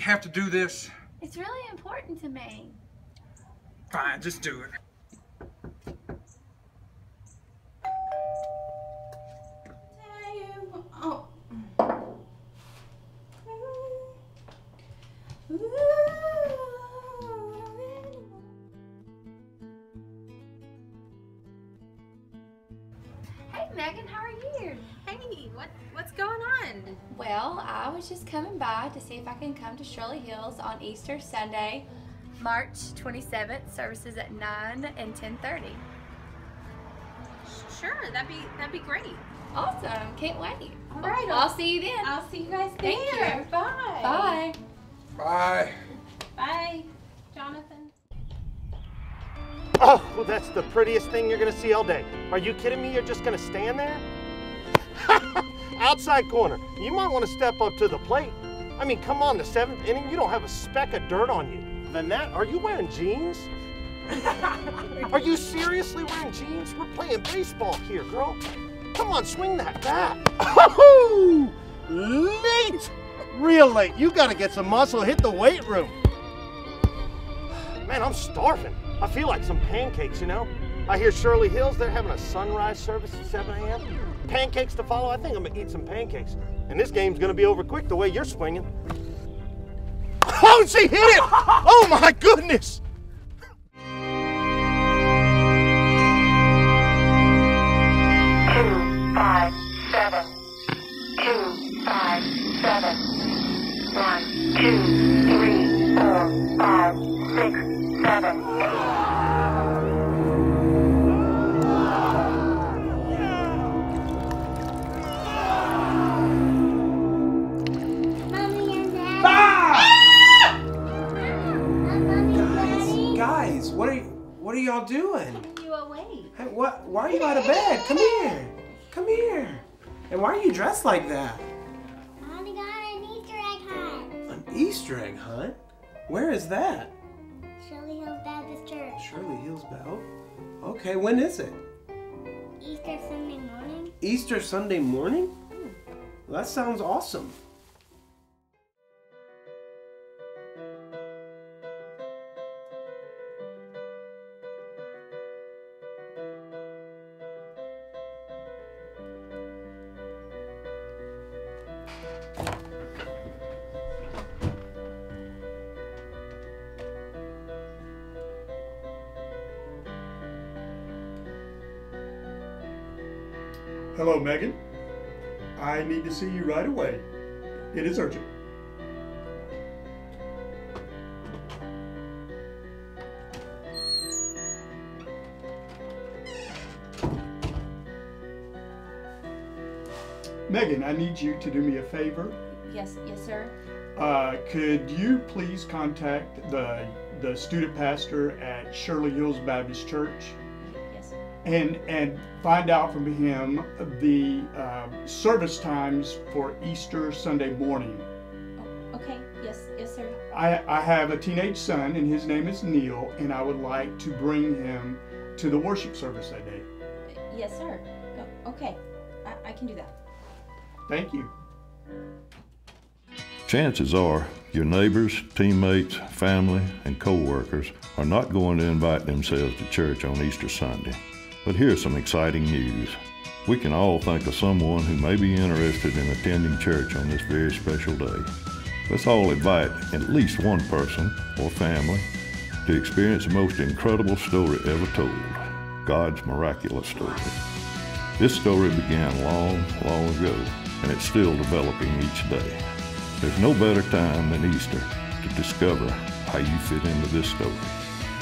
have to do this? It's really important to me. Fine, just do it. Meagan, how are you? Hey, what what's going on? Well, I was just coming by to see if I can come to Shirley Hills on Easter Sunday, March 27th, services at 9 and 10.30. Sure, that'd be that'd be great. Awesome, can't wait. All right, I'll see you then. I'll see you guys Thank there. you. Bye. Bye. Bye. Bye, Jonathan. Oh, well, that's the prettiest thing you're gonna see all day. Are you kidding me? You're just gonna stand there? Outside corner. You might want to step up to the plate. I mean, come on, the seventh inning, you don't have a speck of dirt on you. Than that, are you wearing jeans? are you seriously wearing jeans? We're playing baseball here, girl. Come on, swing that bat. Oh, late. Real late. You gotta get some muscle, hit the weight room. Man, I'm starving. I feel like some pancakes, you know? I hear Shirley Hills, they're having a sunrise service at 7 a.m. Pancakes to follow. I think I'm gonna eat some pancakes. And this game's gonna be over quick the way you're swinging. Oh, she hit it! Oh my goodness! Y'all doing? You awake? Hey, what? Why are you out of bed? Come here. Come here. And why are you dressed like that? Mommy got an Easter egg hunt. An Easter egg hunt? Where is that? Shirley Hills Baptist Church. Shirley Hills Bell. Okay, when is it? Easter Sunday morning. Easter Sunday morning? Well, that sounds awesome. Hello, Meagan. I need to see you right away. It is urgent. Meagan, I need you to do me a favor. Yes, yes, sir. Uh, could you please contact the the student pastor at Shirley Hills Baptist Church Yes. and and find out from him the uh, service times for Easter Sunday morning. Oh, okay. Yes, yes, sir. I, I have a teenage son and his name is Neil, and I would like to bring him to the worship service that day. Yes, sir. Oh, okay. I, I can do that. Thank you. Chances are your neighbors, teammates, family, and co-workers are not going to invite themselves to church on Easter Sunday. But here's some exciting news. We can all think of someone who may be interested in attending church on this very special day. Let's all invite at least one person or family to experience the most incredible story ever told, God's miraculous story. This story began long, long ago, and it's still developing each day. There's no better time than Easter to discover how you fit into this story.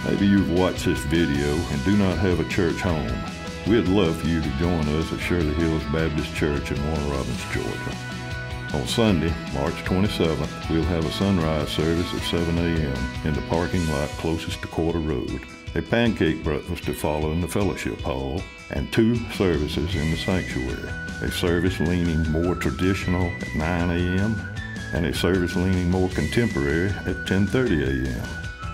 Maybe you've watched this video and do not have a church home. We'd love for you to join us at Shirley Hills Baptist Church in Warner Robins, Georgia. On Sunday, March 27th, we'll have a sunrise service at 7 a.m. in the parking lot closest to Corder Road, a pancake breakfast to follow in the fellowship hall, and two services in the sanctuary. A service leaning more traditional at 9 a.m. and a service leaning more contemporary at 10:30 a.m.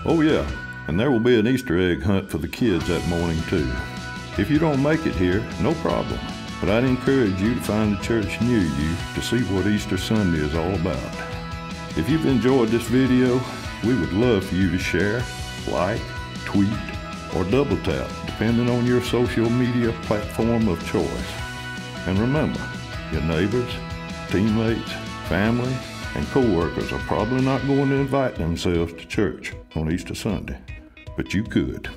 Oh yeah, and there will be an Easter egg hunt for the kids that morning too. If you don't make it here, no problem. But I'd encourage you to find a church near you to see what Easter Sunday is all about. If you've enjoyed this video, we would love for you to share, like, tweet, or double tap, depending on your social media platform of choice. And remember, your neighbors, teammates, family, and coworkers are probably not going to invite themselves to church on Easter Sunday, but you could.